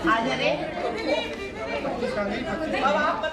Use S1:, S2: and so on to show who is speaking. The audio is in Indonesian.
S1: Ada deh. Bawa